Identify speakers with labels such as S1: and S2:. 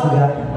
S1: segera